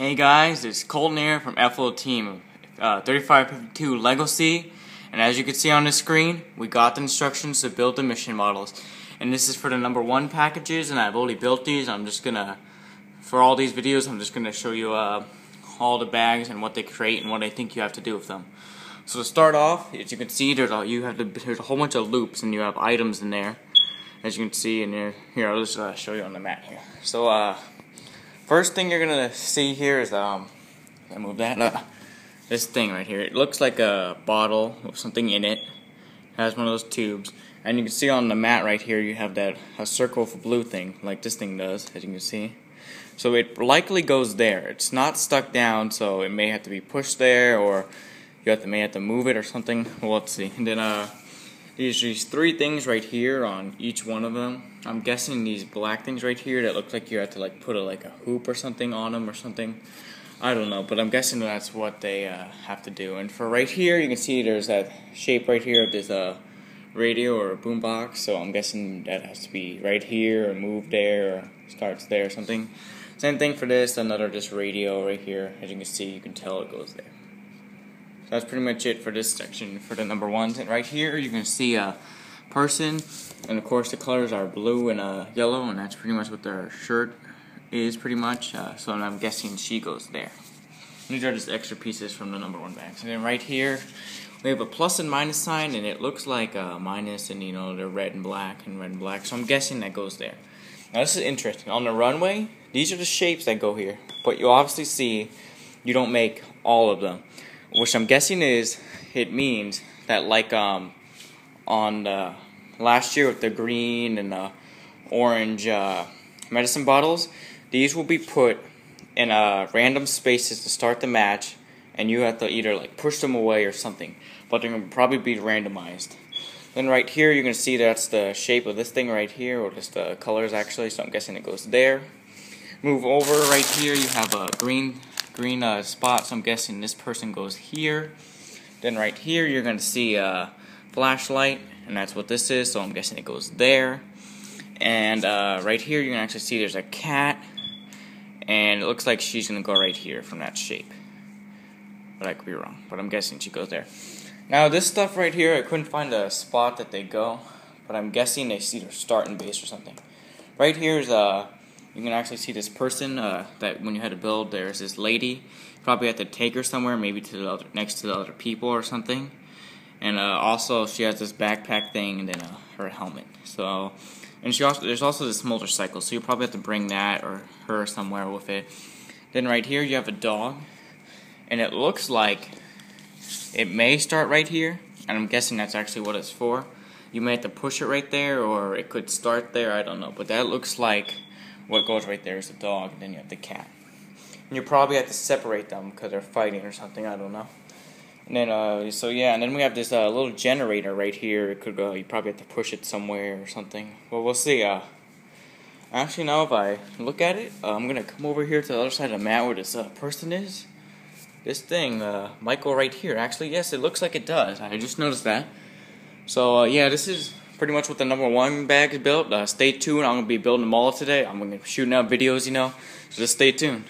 Hey guys, it's Colton here from FLL Team uh, 3552 Legacy, and as you can see on the screen, we got the instructions to build the mission models. And this is for the number one packages, and I've already built these. I'm just gonna, for all these videos, I'm just gonna show you uh, all the bags and what they create and what I think you have to do with them. So to start off, as you can see, there's a, you have to, there's a whole bunch of loops, and you have items in there, as you can see. And here, here I'll just uh, show you on the mat here. So uh, First thing you're gonna see here is um, I move that. This thing right here. It looks like a bottle with something in it. it. Has one of those tubes, and you can see on the mat right here you have that a circle of blue thing, like this thing does, as you can see. So it likely goes there. It's not stuck down, so it may have to be pushed there, or you have to may have to move it or something. Well, let's see. And then uh, these these three things right here on each one of them. I'm guessing these black things right here that look like you have to like put a like a hoop or something on them or something. I don't know, but I'm guessing that's what they uh, have to do. And for right here, you can see there's that shape right here of this uh, radio or a boombox. So I'm guessing that has to be right here or move there or starts there or something. Same thing for this, another just radio right here. As you can see, you can tell it goes there that's pretty much it for this section for the number ones. And right here you can see a person, and of course the colors are blue and uh, yellow, and that's pretty much what their shirt is pretty much. Uh, so I'm guessing she goes there. These are just extra pieces from the number one bags. And then right here we have a plus and minus sign, and it looks like a minus, and you know they're red and black and red and black. So I'm guessing that goes there. Now this is interesting. On the runway, these are the shapes that go here, but you obviously see you don't make all of them which I'm guessing is it means that like um on the last year with the green and the orange uh, medicine bottles, these will be put in uh, random spaces to start the match, and you have to either like push them away or something, but they're gonna probably be randomized. Then right here, you're gonna see that's the shape of this thing right here, or just the colors actually. So I'm guessing it goes there. Move over right here, you have a green green uh, spot, so I'm guessing this person goes here. Then right here, you're going to see a flashlight, and that's what this is, so I'm guessing it goes there. And uh, right here, you can actually see there's a cat, and it looks like she's going to go right here from that shape. But I could be wrong, but I'm guessing she goes there. Now, this stuff right here, I couldn't find a spot that they go, but I'm guessing they either start in base or something. Right here is a you can actually see this person uh, that when you had to build, there's this lady. Probably had to take her somewhere, maybe to the other, next to the other people or something. And uh, also, she has this backpack thing and then uh, her helmet. So, and she also there's also this motorcycle, so you probably have to bring that or her somewhere with it. Then right here you have a dog, and it looks like it may start right here, and I'm guessing that's actually what it's for. You may have to push it right there, or it could start there. I don't know, but that looks like what goes right there is the dog, and then you have the cat. And you probably have to separate them because they're fighting or something. I don't know. And then, uh, so yeah, and then we have this uh, little generator right here. It could go. You probably have to push it somewhere or something. Well, we'll see. Uh, actually, now if I look at it, uh, I'm gonna come over here to the other side of the mat where this uh, person is. This thing, uh, Michael, right here. Actually, yes, it looks like it does. I just noticed that. So uh, yeah, this is pretty much what the number one bag is built. Uh, stay tuned. I'm going to be building them all today. I'm going to be shooting out videos, you know. So just stay tuned.